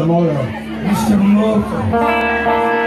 Mr. Morto.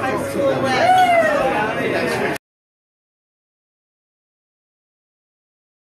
high school was.